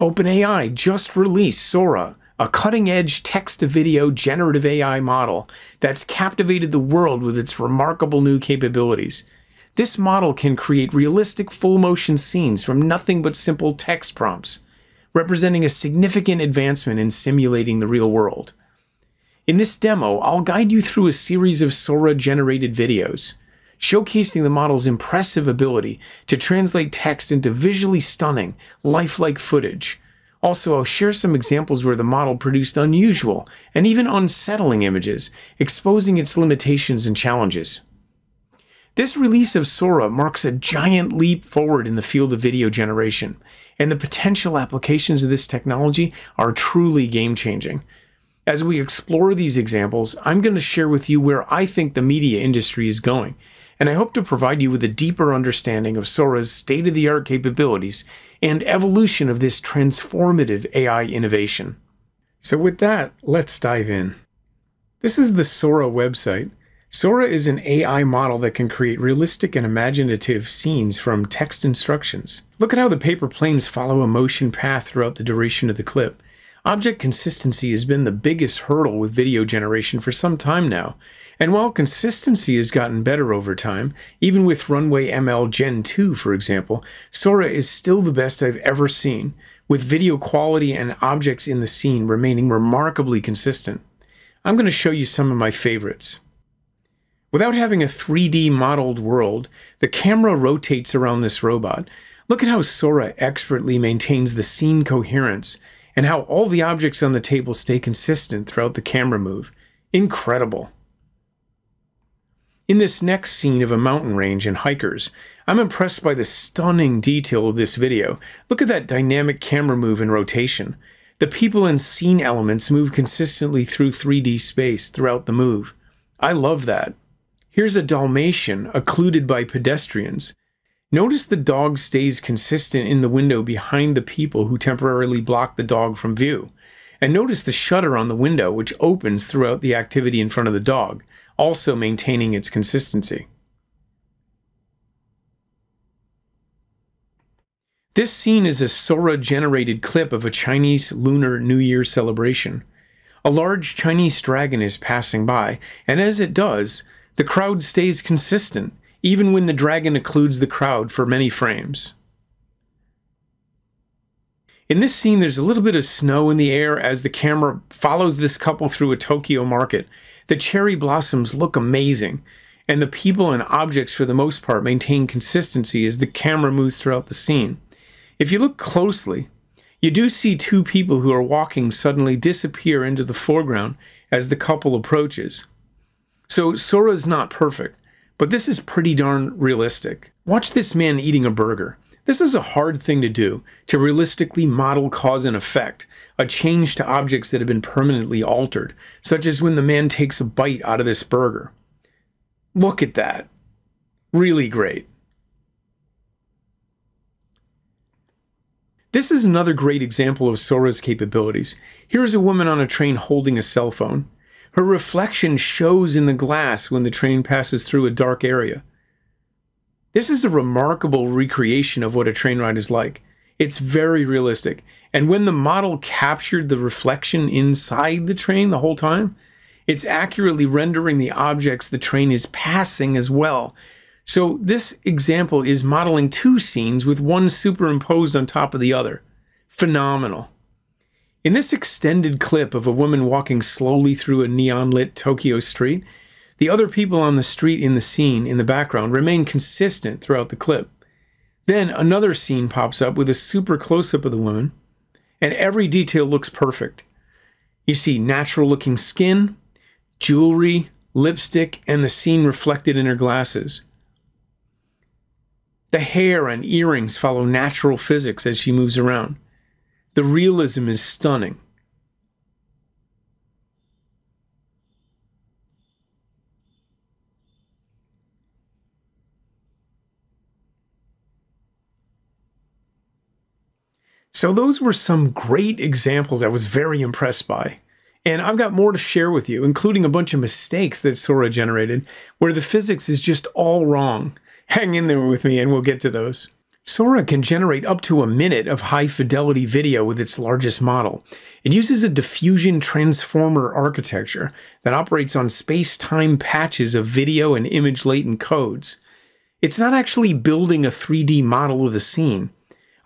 OpenAI just released Sora, a cutting edge text to video generative AI model that's captivated the world with its remarkable new capabilities. This model can create realistic full motion scenes from nothing but simple text prompts, representing a significant advancement in simulating the real world. In this demo, I'll guide you through a series of Sora generated videos, showcasing the model's impressive ability to translate text into visually stunning, lifelike footage. Also, I'll share some examples where the model produced unusual and even unsettling images, exposing its limitations and challenges. This release of Sora marks a giant leap forward in the field of video generation, and the potential applications of this technology are truly game changing. As we explore these examples, I'm going to share with you where I think the media industry is going, and I hope to provide you with a deeper understanding of Sora's state of the art capabilities and evolution of this transformative AI innovation. So, with that, let's dive in. This is the Sora website Sora is an AI model that can create realistic and imaginative scenes from text instructions. Look at how the paper planes follow a motion path throughout the duration of the clip. Object consistency has been the biggest hurdle with video generation for some time now. And while consistency has gotten better over time, even with Runway ML Gen 2, for example, Sora is still the best I've ever seen, with video quality and objects in the scene remaining remarkably consistent. I'm going to show you some of my favorites. Without having a 3D modeled world, the camera rotates around this robot. Look at how Sora expertly maintains the scene coherence and how all the objects on the table stay consistent throughout the camera move. Incredible. In this next scene of a mountain range and hikers, I'm impressed by the stunning detail of this video. Look at that dynamic camera move and rotation. The people and scene elements move consistently through 3D space throughout the move. I love that. Here's a Dalmatian occluded by pedestrians. Notice the dog stays consistent in the window behind the people who temporarily block the dog from view. And notice the shutter on the window, which opens throughout the activity in front of the dog, also maintaining its consistency. This scene is a Sora generated clip of a Chinese Lunar New Year celebration. A large Chinese dragon is passing by, and as it does, the crowd stays consistent, even when the dragon occludes the crowd for many frames. In this scene, there's a little bit of snow in the air as the camera follows this couple through a Tokyo market. The cherry blossoms look amazing, and the people and objects, for the most part, maintain consistency as the camera moves throughout the scene. If you look closely, you do see two people who are walking suddenly disappear into the foreground as the couple approaches. So Sora's not perfect, but this is pretty darn realistic. Watch this man eating a burger. This is a hard thing to do, to realistically model cause and effect, a change to objects that have been permanently altered, such as when the man takes a bite out of this burger. Look at that. Really great. This is another great example of Sora's capabilities. Here is a woman on a train holding a cell phone. Her reflection shows in the glass when the train passes through a dark area. This is a remarkable recreation of what a train ride is like. It's very realistic. And when the model captured the reflection inside the train the whole time, it's accurately rendering the objects the train is passing as well. So this example is modeling two scenes with one superimposed on top of the other. Phenomenal. In this extended clip of a woman walking slowly through a neon lit Tokyo street, the other people on the street in the scene in the background remain consistent throughout the clip. Then another scene pops up with a super close up of the woman, and every detail looks perfect. You see natural looking skin, jewelry, lipstick, and the scene reflected in her glasses. The hair and earrings follow natural physics as she moves around. The realism is stunning. So, those were some great examples I was very impressed by. And I've got more to share with you, including a bunch of mistakes that Sora generated, where the physics is just all wrong. Hang in there with me and we'll get to those. Sora can generate up to a minute of high fidelity video with its largest model. It uses a diffusion transformer architecture that operates on space time patches of video and image latent codes. It's not actually building a 3D model of the scene.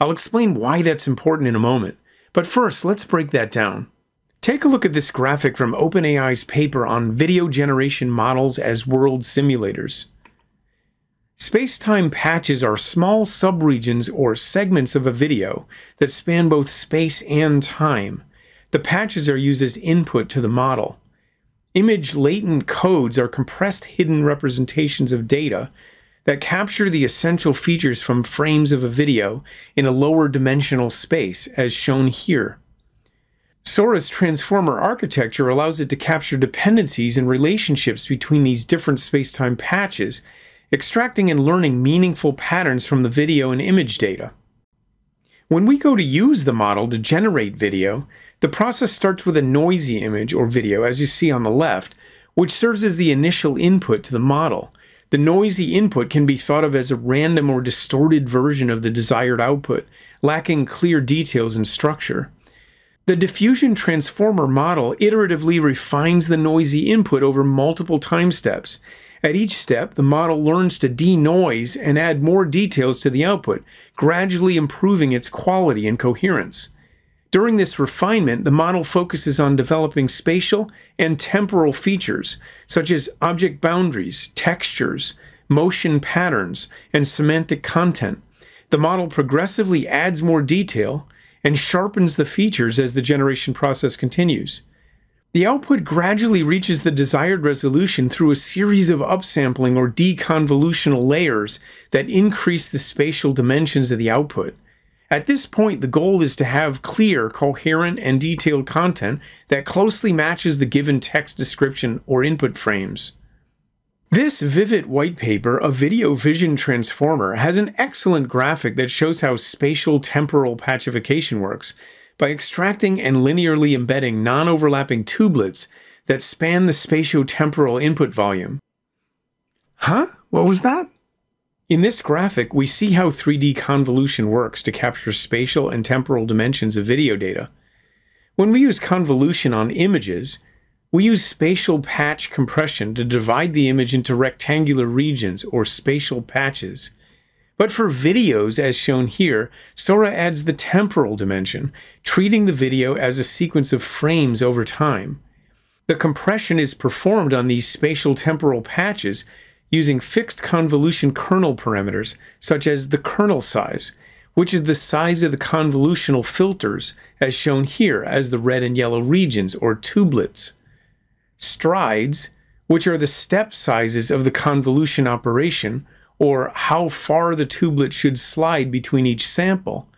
I'll explain why that's important in a moment, but first let's break that down. Take a look at this graphic from OpenAI's paper on video generation models as world simulators. Space-time patches are small subregions or segments of a video that span both space and time. The patches are used as input to the model. Image latent codes are compressed hidden representations of data that capture the essential features from frames of a video in a lower dimensional space, as shown here. Sora's transformer architecture allows it to capture dependencies and relationships between these different space-time patches extracting and learning meaningful patterns from the video and image data. When we go to use the model to generate video, the process starts with a noisy image or video, as you see on the left, which serves as the initial input to the model. The noisy input can be thought of as a random or distorted version of the desired output, lacking clear details and structure. The diffusion transformer model iteratively refines the noisy input over multiple time steps, at each step, the model learns to denoise and add more details to the output, gradually improving its quality and coherence. During this refinement, the model focuses on developing spatial and temporal features, such as object boundaries, textures, motion patterns, and semantic content. The model progressively adds more detail and sharpens the features as the generation process continues. The output gradually reaches the desired resolution through a series of upsampling or deconvolutional layers that increase the spatial dimensions of the output. At this point, the goal is to have clear, coherent, and detailed content that closely matches the given text description or input frames. This ViViT white paper, a video vision transformer, has an excellent graphic that shows how spatial temporal patchification works, by extracting and linearly embedding non-overlapping tubelets that span the spatiotemporal input volume. Huh? What was that? In this graphic, we see how 3D convolution works to capture spatial and temporal dimensions of video data. When we use convolution on images, we use spatial patch compression to divide the image into rectangular regions or spatial patches. But for videos, as shown here, Sora adds the temporal dimension, treating the video as a sequence of frames over time. The compression is performed on these spatial temporal patches using fixed convolution kernel parameters, such as the kernel size, which is the size of the convolutional filters, as shown here as the red and yellow regions, or tubelets. Strides, which are the step sizes of the convolution operation, or how far the tubelet should slide between each sample.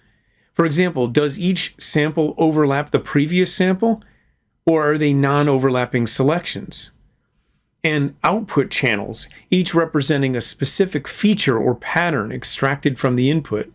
For example, does each sample overlap the previous sample, or are they non-overlapping selections? And output channels, each representing a specific feature or pattern extracted from the input.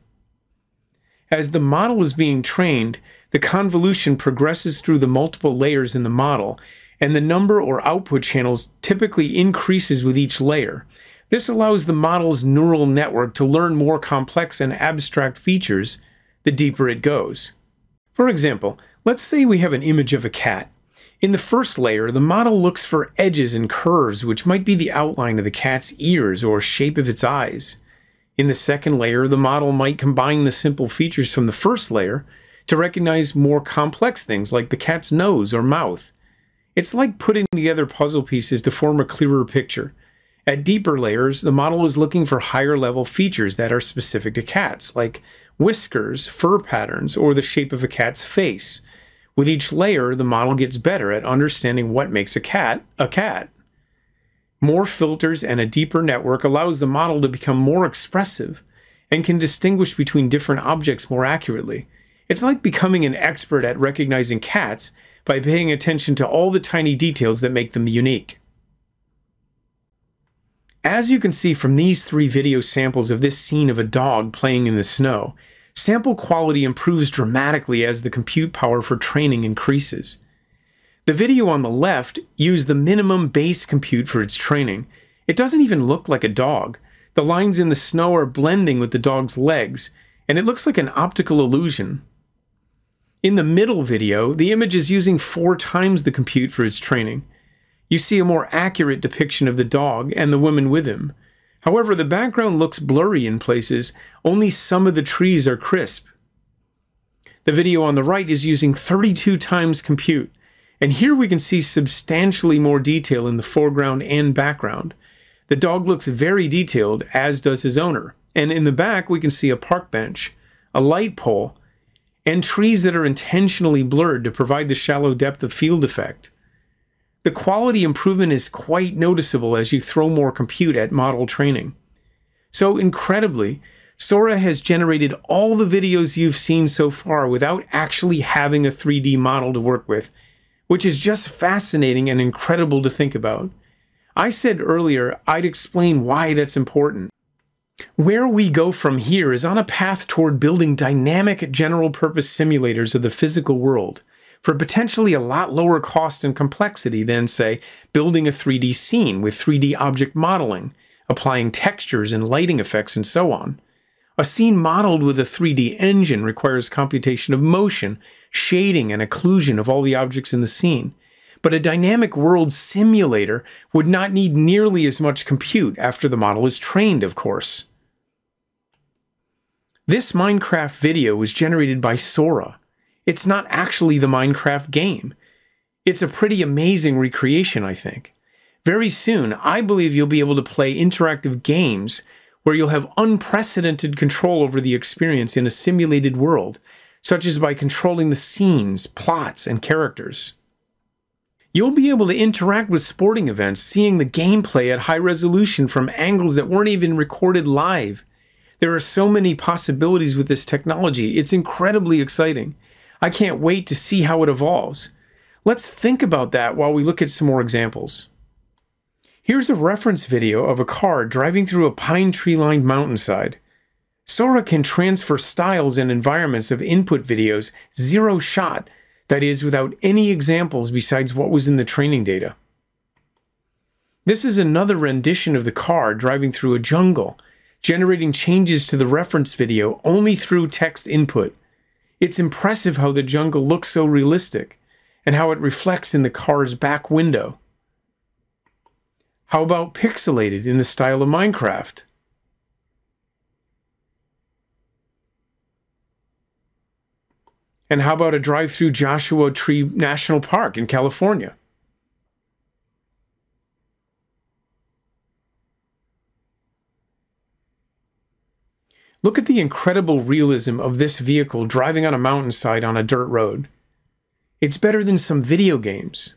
As the model is being trained, the convolution progresses through the multiple layers in the model, and the number or output channels typically increases with each layer, this allows the model's neural network to learn more complex and abstract features the deeper it goes. For example, let's say we have an image of a cat. In the first layer, the model looks for edges and curves which might be the outline of the cat's ears or shape of its eyes. In the second layer, the model might combine the simple features from the first layer to recognize more complex things like the cat's nose or mouth. It's like putting together puzzle pieces to form a clearer picture, at deeper layers, the model is looking for higher level features that are specific to cats, like whiskers, fur patterns, or the shape of a cat's face. With each layer, the model gets better at understanding what makes a cat a cat. More filters and a deeper network allows the model to become more expressive and can distinguish between different objects more accurately. It's like becoming an expert at recognizing cats by paying attention to all the tiny details that make them unique. As you can see from these three video samples of this scene of a dog playing in the snow, sample quality improves dramatically as the compute power for training increases. The video on the left used the minimum base compute for its training. It doesn't even look like a dog. The lines in the snow are blending with the dog's legs, and it looks like an optical illusion. In the middle video, the image is using four times the compute for its training. You see a more accurate depiction of the dog and the woman with him. However, the background looks blurry in places, only some of the trees are crisp. The video on the right is using 32 times compute, and here we can see substantially more detail in the foreground and background. The dog looks very detailed, as does his owner. And in the back, we can see a park bench, a light pole, and trees that are intentionally blurred to provide the shallow depth of field effect. The quality improvement is quite noticeable as you throw more compute at model training. So incredibly, Sora has generated all the videos you've seen so far without actually having a 3D model to work with, which is just fascinating and incredible to think about. I said earlier I'd explain why that's important. Where we go from here is on a path toward building dynamic general purpose simulators of the physical world for potentially a lot lower cost and complexity than, say, building a 3D scene with 3D object modeling, applying textures and lighting effects, and so on. A scene modeled with a 3D engine requires computation of motion, shading, and occlusion of all the objects in the scene but a dynamic world simulator would not need nearly as much compute after the model is trained, of course. This Minecraft video was generated by Sora. It's not actually the Minecraft game. It's a pretty amazing recreation, I think. Very soon, I believe you'll be able to play interactive games where you'll have unprecedented control over the experience in a simulated world, such as by controlling the scenes, plots, and characters. You'll be able to interact with sporting events, seeing the gameplay at high resolution from angles that weren't even recorded live. There are so many possibilities with this technology. It's incredibly exciting. I can't wait to see how it evolves. Let's think about that while we look at some more examples. Here's a reference video of a car driving through a pine tree lined mountainside. Sora can transfer styles and environments of input videos zero shot that is, without any examples besides what was in the training data. This is another rendition of the car driving through a jungle, generating changes to the reference video only through text input. It's impressive how the jungle looks so realistic, and how it reflects in the car's back window. How about pixelated in the style of Minecraft? And how about a drive through Joshua Tree National Park in California? Look at the incredible realism of this vehicle driving on a mountainside on a dirt road. It's better than some video games.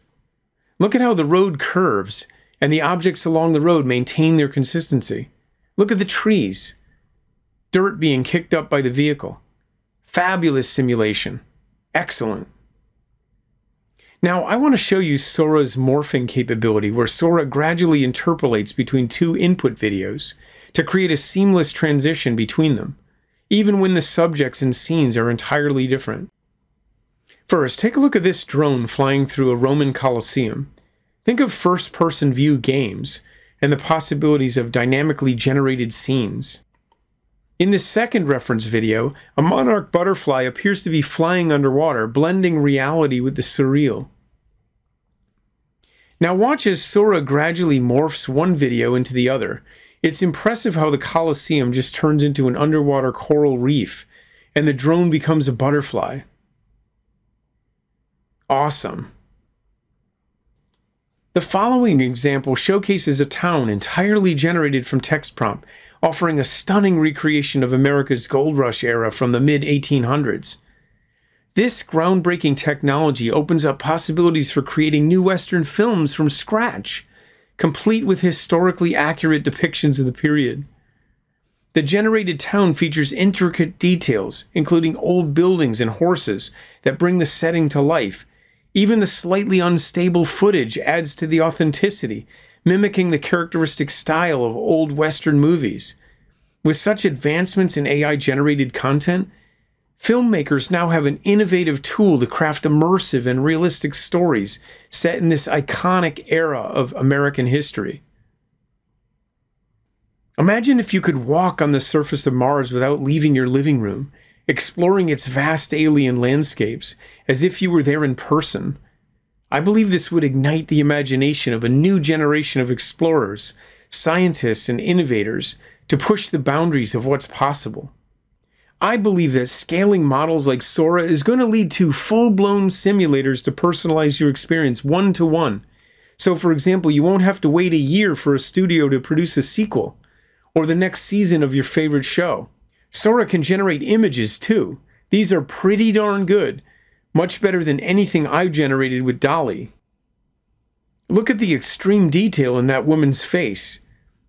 Look at how the road curves and the objects along the road maintain their consistency. Look at the trees, dirt being kicked up by the vehicle. Fabulous simulation. Excellent. Now, I want to show you Sora's morphing capability, where Sora gradually interpolates between two input videos to create a seamless transition between them, even when the subjects and scenes are entirely different. First, take a look at this drone flying through a Roman Colosseum. Think of first person view games and the possibilities of dynamically generated scenes. In this second reference video, a monarch butterfly appears to be flying underwater, blending reality with the surreal. Now watch as Sora gradually morphs one video into the other. It's impressive how the Colosseum just turns into an underwater coral reef, and the drone becomes a butterfly. Awesome. The following example showcases a town entirely generated from text prompt, offering a stunning recreation of America's gold rush era from the mid 1800s. This groundbreaking technology opens up possibilities for creating new Western films from scratch, complete with historically accurate depictions of the period. The generated town features intricate details, including old buildings and horses, that bring the setting to life. Even the slightly unstable footage adds to the authenticity mimicking the characteristic style of old Western movies. With such advancements in AI generated content, filmmakers now have an innovative tool to craft immersive and realistic stories set in this iconic era of American history. Imagine if you could walk on the surface of Mars without leaving your living room, exploring its vast alien landscapes as if you were there in person. I believe this would ignite the imagination of a new generation of explorers, scientists, and innovators to push the boundaries of what's possible. I believe that scaling models like Sora is going to lead to full blown simulators to personalize your experience one to one. So, for example, you won't have to wait a year for a studio to produce a sequel or the next season of your favorite show. Sora can generate images too. These are pretty darn good, much better than anything I've generated with DALL-E. Look at the extreme detail in that woman's face,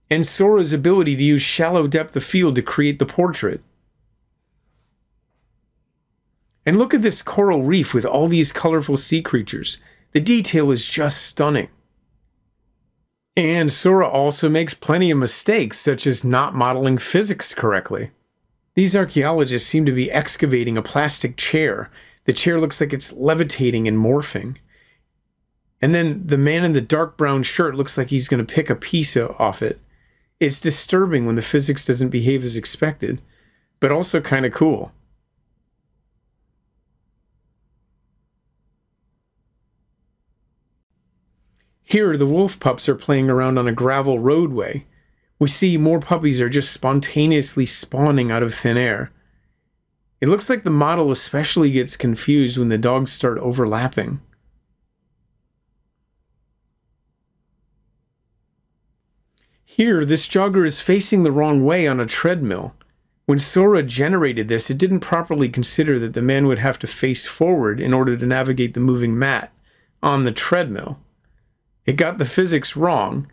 and Sora's ability to use shallow depth of field to create the portrait. And look at this coral reef with all these colorful sea creatures. The detail is just stunning. And Sora also makes plenty of mistakes, such as not modeling physics correctly. These archaeologists seem to be excavating a plastic chair. The chair looks like it's levitating and morphing. And then the man in the dark brown shirt looks like he's going to pick a piece off it. It's disturbing when the physics doesn't behave as expected, but also kind of cool. Here, the wolf pups are playing around on a gravel roadway. We see more puppies are just spontaneously spawning out of thin air. It looks like the model especially gets confused when the dogs start overlapping. Here, this jogger is facing the wrong way on a treadmill. When Sora generated this, it didn't properly consider that the man would have to face forward in order to navigate the moving mat on the treadmill. It got the physics wrong,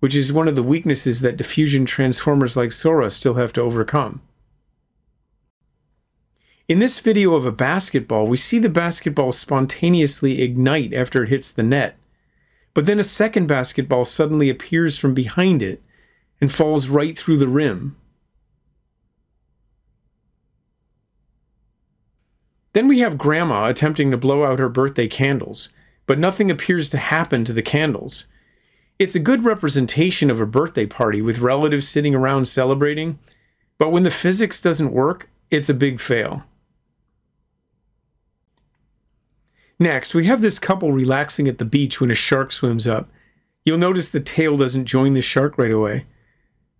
which is one of the weaknesses that diffusion transformers like Sora still have to overcome. In this video of a basketball, we see the basketball spontaneously ignite after it hits the net, but then a second basketball suddenly appears from behind it and falls right through the rim. Then we have Grandma attempting to blow out her birthday candles, but nothing appears to happen to the candles. It's a good representation of a birthday party with relatives sitting around celebrating, but when the physics doesn't work, it's a big fail. Next, we have this couple relaxing at the beach when a shark swims up. You'll notice the tail doesn't join the shark right away.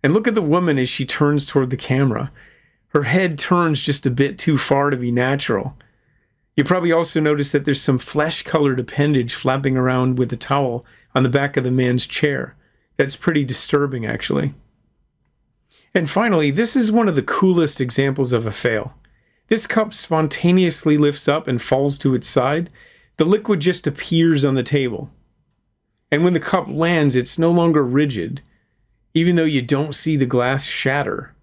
And look at the woman as she turns toward the camera. Her head turns just a bit too far to be natural. You probably also notice that there's some flesh-colored appendage flapping around with a towel on the back of the man's chair. That's pretty disturbing, actually. And finally, this is one of the coolest examples of a fail. This cup spontaneously lifts up and falls to its side. The liquid just appears on the table. And when the cup lands, it's no longer rigid, even though you don't see the glass shatter.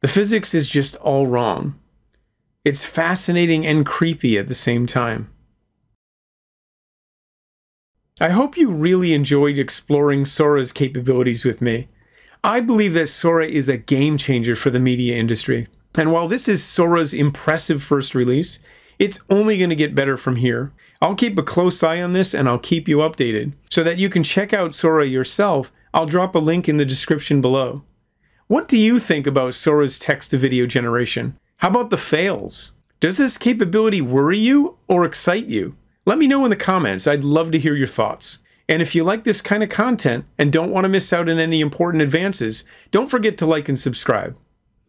The physics is just all wrong. It's fascinating and creepy at the same time. I hope you really enjoyed exploring Sora's capabilities with me. I believe that Sora is a game changer for the media industry. And while this is Sora's impressive first release, it's only going to get better from here. I'll keep a close eye on this and I'll keep you updated. So that you can check out Sora yourself, I'll drop a link in the description below. What do you think about Sora's text to video generation? How about the fails? Does this capability worry you or excite you? Let me know in the comments. I'd love to hear your thoughts. And if you like this kind of content and don't want to miss out on any important advances, don't forget to like and subscribe.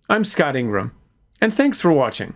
I'm Scott Ingram, and thanks for watching.